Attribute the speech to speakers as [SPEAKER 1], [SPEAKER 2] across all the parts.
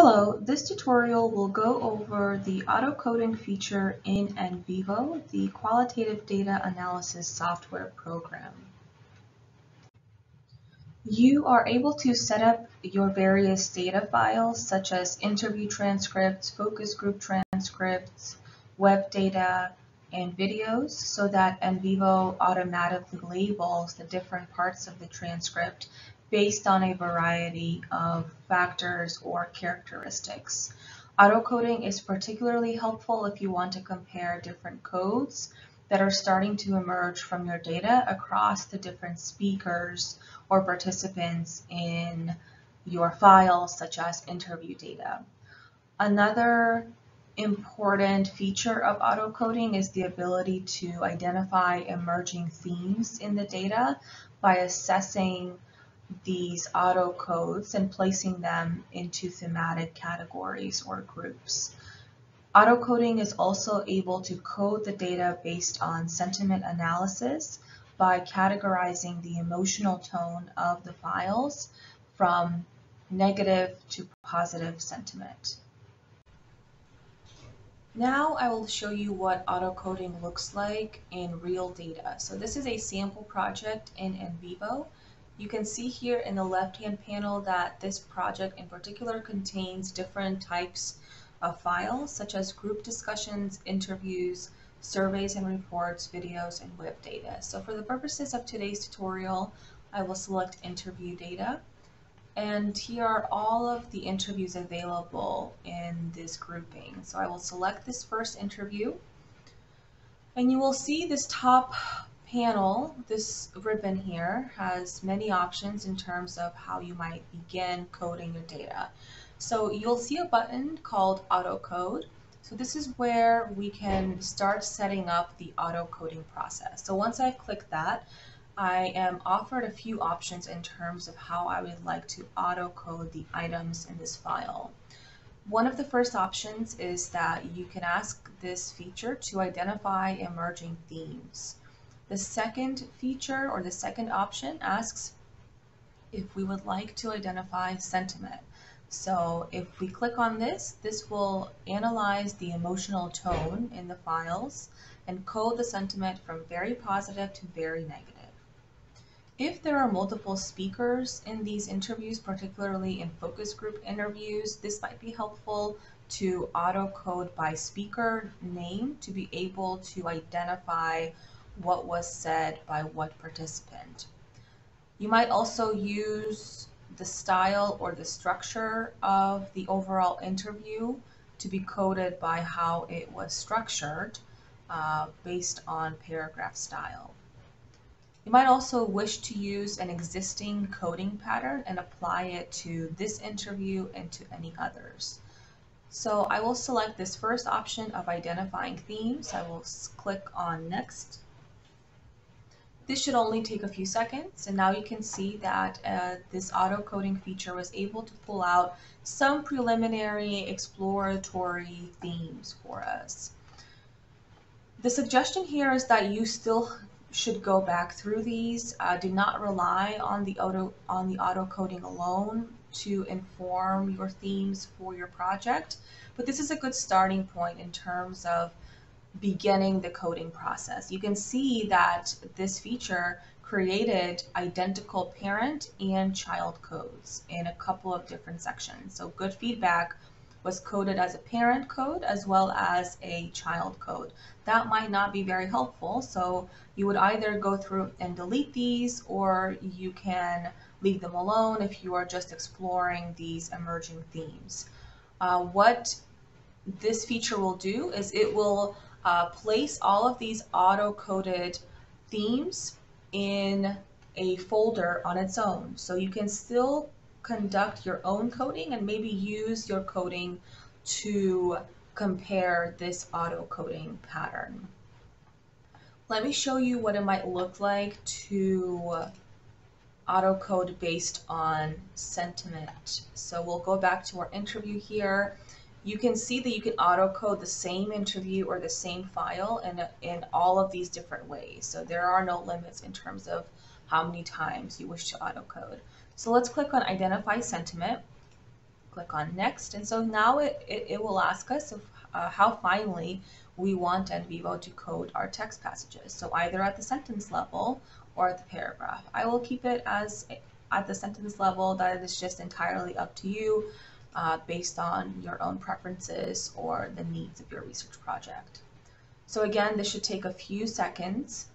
[SPEAKER 1] Hello, this tutorial will go over the auto-coding feature in NVivo, the qualitative data analysis software program. You are able to set up your various data files such as interview transcripts, focus group transcripts, web data, and videos so that NVivo automatically labels the different parts of the transcript based on a variety of factors or characteristics. Autocoding is particularly helpful if you want to compare different codes that are starting to emerge from your data across the different speakers or participants in your files, such as interview data. Another important feature of autocoding is the ability to identify emerging themes in the data by assessing these auto codes and placing them into thematic categories or groups. Autocoding is also able to code the data based on sentiment analysis by categorizing the emotional tone of the files from negative to positive sentiment. Now I will show you what autocoding looks like in real data. So this is a sample project in NVivo you can see here in the left-hand panel that this project in particular contains different types of files, such as group discussions, interviews, surveys and reports, videos, and web data. So for the purposes of today's tutorial, I will select interview data. And here are all of the interviews available in this grouping. So I will select this first interview. And you will see this top panel, this ribbon here, has many options in terms of how you might begin coding your data. So you'll see a button called Auto Code. So this is where we can start setting up the auto coding process. So once I've clicked that, I am offered a few options in terms of how I would like to auto code the items in this file. One of the first options is that you can ask this feature to identify emerging themes. The second feature or the second option asks if we would like to identify sentiment. So if we click on this, this will analyze the emotional tone in the files and code the sentiment from very positive to very negative. If there are multiple speakers in these interviews, particularly in focus group interviews, this might be helpful to auto code by speaker name to be able to identify what was said by what participant. You might also use the style or the structure of the overall interview to be coded by how it was structured uh, based on paragraph style. You might also wish to use an existing coding pattern and apply it to this interview and to any others. So I will select this first option of identifying themes. I will click on next this should only take a few seconds and now you can see that uh, this auto coding feature was able to pull out some preliminary exploratory themes for us. The suggestion here is that you still should go back through these. Uh, do not rely on the auto on the auto coding alone to inform your themes for your project, but this is a good starting point in terms of beginning the coding process. You can see that this feature created identical parent and child codes in a couple of different sections. So good feedback was coded as a parent code as well as a child code. That might not be very helpful, so you would either go through and delete these or you can leave them alone if you are just exploring these emerging themes. Uh, what this feature will do is it will uh, place all of these auto-coded themes in a folder on its own. So you can still conduct your own coding and maybe use your coding to compare this auto coding pattern. Let me show you what it might look like to auto code based on sentiment. So we'll go back to our interview here you can see that you can auto code the same interview or the same file in, in all of these different ways. So there are no limits in terms of how many times you wish to auto code. So let's click on identify sentiment. click on next. And so now it, it, it will ask us if, uh, how finely we want NVivo to code our text passages. So either at the sentence level or at the paragraph. I will keep it as at the sentence level that is just entirely up to you uh, based on your own preferences or the needs of your research project. So again, this should take a few seconds.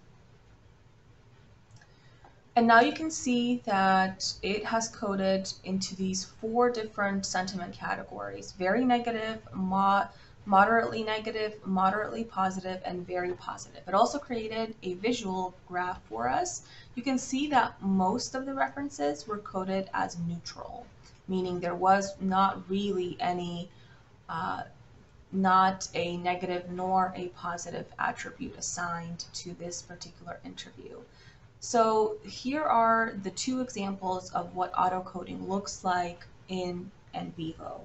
[SPEAKER 1] And now you can see that it has coded into these four different sentiment categories, very negative, mo moderately negative, moderately positive, and very positive. It also created a visual graph for us. You can see that most of the references were coded as neutral, meaning there was not really any, uh, not a negative nor a positive attribute assigned to this particular interview. So here are the two examples of what auto coding looks like in NVivo.